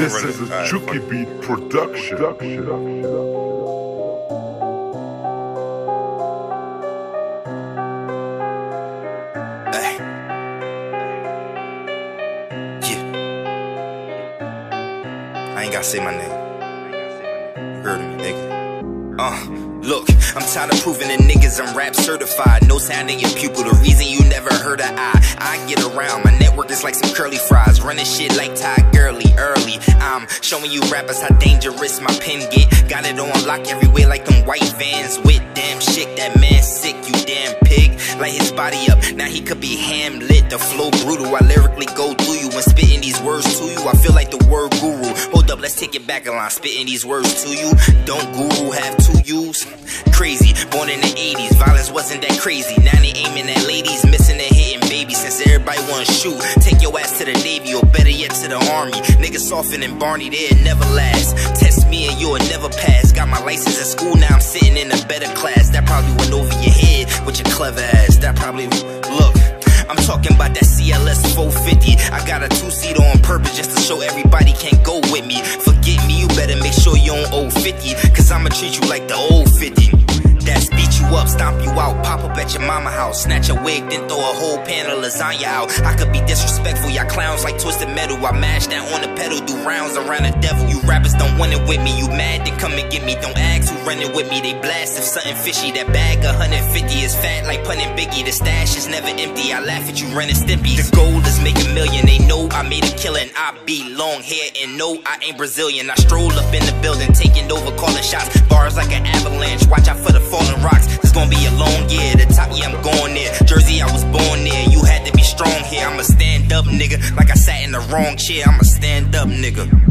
This is a Chucky Beat production. Ay. Yeah. I ain't gotta say my name. You heard me, nigga. Uh. Look, I'm tired of proving to niggas I'm rap certified. No sound in your pupil, the reason you never heard of I. I get around, my network is like some curly fries. Running shit like Todd Gurley early. Showing you rappers how dangerous my pen get. Got it on lock everywhere like them white vans with damn shit. That man sick, you damn pig. Light his body up, now he could be ham lit. The flow brutal, I lyrically go through you and spitting these words to you. I feel like the word guru. Hold up, let's take it back a line. Spitting these words to you. Don't guru have two U's? Crazy, born in the 80s, violence wasn't that crazy. Everybody wanna take your ass to the Navy or better yet to the Army. Niggas soften and Barney, they'll never last. Test me and you'll never pass. Got my license at school, now I'm sitting in a better class. That probably went over your head with your clever ass. That probably, look. I'm talking about that CLS 450. I got a two seater on purpose just to show everybody can't go with me. Forget me, you better make sure you on old 50. Cause I'ma treat you like the old 50. That's you up, stomp you out, pop up at your mama house, snatch a wig, then throw a whole pan of lasagna out. I could be disrespectful, y'all clowns like twisted metal. I mash down on the pedal, do rounds around the devil. You rappers don't want it with me, you mad, then come and get me. Don't ask who running with me, they blast if something fishy. That bag 150 is fat like Pun and Biggie. The stash is never empty, I laugh at you Ren and Stimpy. The goal is make a million, they know I made a killing. I be long hair and no, I ain't Brazilian. I stroll up in the building, taking over, calling shots. Bars like an avalanche, watch out for the nigga. Like I sat in the wrong chair. I'ma stand up, nigga.